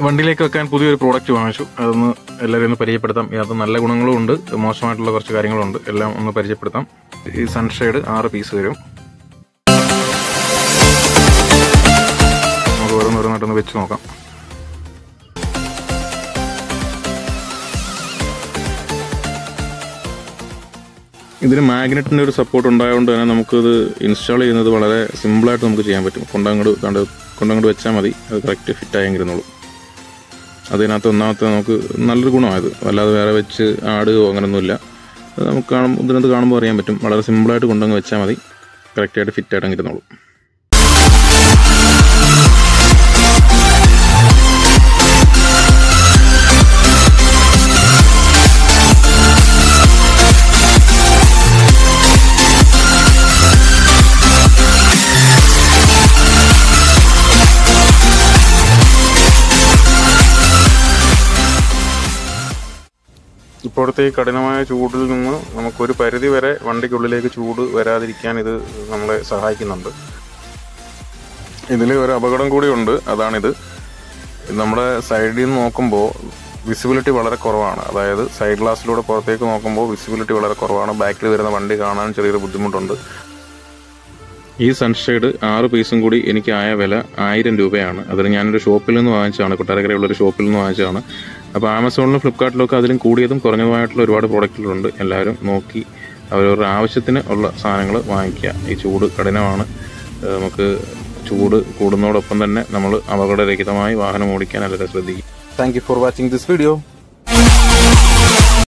വണ്ടിയിലേക്ക് വെക്കാൻ പുതിയൊരു പ്രോഡക്റ്റ് വാങ്ങിച്ചു. അതൊന്ന് എല്ലാവരും ഒന്ന് പരിചയപ്പെടുത്താം. ഇതിനകത്ത് നല്ല ഗുണങ്ങളും ഉണ്ട്. മോശമായിട്ടുള്ള കുറച്ച് കാര്യങ്ങളും ഉണ്ട് എല്ലാം ഒന്ന് പരിചയപ്പെടുത്താം. ഈ സൺഷെയ്ഡ് ആറ് പീസ് വരും. നമുക്ക് ഓരോന്നോരോന്നായിട്ടൊന്ന് വെച്ച് നോക്കാം. ഇതിന് മാഗ്നറ്റിന്റെ ഒരു സപ്പോർട്ട് ഉണ്ടായതുകൊണ്ട് തന്നെ നമുക്കിത് ഇൻസ്റ്റാൾ ചെയ്യുന്നത് വളരെ സിമ്പിളായിട്ട് നമുക്ക് ചെയ്യാൻ പറ്റും. കൊണ്ടങ്ങോട്ട് കണ്ട് കൊണ്ടങ്ങോട്ട് വെച്ചാൽ മതി. അത് കറക്റ്റ് ഫിറ്റ് ആയെങ്കിരുന്നുള്ളൂ അതിനകത്ത് ഒന്നാമത്തെ നമുക്ക് നല്ലൊരു ഗുണമായത്. അല്ലാതെ വേറെ വെച്ച് ആടുകയോ അങ്ങനെയൊന്നുമില്ല അത് നമുക്ക് കാണും ഇതിനകത്ത് കാണുമ്പോൾ അറിയാൻ പറ്റും. വളരെ സിമ്പിളായിട്ട് കൊണ്ടങ്ങ് വെച്ചാൽ മതി. കറക്റ്റായിട്ട് ഫിറ്റ് ആയിട്ട് ഇരുന്നോളൂ. ഇപ്പോഴത്തെ ഈ കഠിനമായ ചൂടിൽ നിന്ന് നമുക്കൊരു പരിധി വരെ വണ്ടിക്കുള്ളിലേക്ക് ചൂട് വരാതിരിക്കാൻ ഇത് നമ്മളെ സഹായിക്കുന്നുണ്ട്. ഇതിൽ ഒരു അപകടം കൂടിയുണ്ട് അതാണിത്. നമ്മുടെ സൈഡിൽ നിന്ന് നോക്കുമ്പോൾ വിസിബിലിറ്റി വളരെ കുറവാണ്. അതായത് സൈഡ് ഗ്ലാസ്സിലൂടെ പുറത്തേക്ക് നോക്കുമ്പോൾ വിസിബിലിറ്റി വളരെ കുറവാണ്. ബാക്കിൽ വരുന്ന വണ്ടി കാണാൻ ചെറിയൊരു ബുദ്ധിമുട്ടുണ്ട്. ഈ സൺഷെയ്ഡ് ആറ് പീസും കൂടി എനിക്ക് ആയ വില ആയിരം രൂപയാണ്. അതിന് ഞാനൊരു ഷോപ്പിൽ നിന്ന് വാങ്ങിച്ചതാണ്. കൊട്ടാരക്കരയുള്ള ഒരു ഷോപ്പിൽ നിന്ന് വാങ്ങിച്ചതാണ്. അപ്പോൾ ആമസോണിലും ഫ്ലിപ്കാർട്ടിലൊക്കെ അതിലും കൂടിയതും കുറഞ്ഞതുമായിട്ടുള്ള ഒരുപാട് പ്രോഡക്റ്റുകളുണ്ട്. എല്ലാവരും നോക്കി അവരവരുടെ ആവശ്യത്തിന് ഉള്ള സാധനങ്ങൾ വാങ്ങിക്കുക. ഈ ചൂട് കഠിനമാണ്. നമുക്ക് ചൂട് കൂടുന്നതോടൊപ്പം തന്നെ നമ്മൾ അപകടരഹിതമായി വാഹനം ഓടിക്കാൻ എല്ലാവരും ശ്രദ്ധിക്കും. Thank for watching this video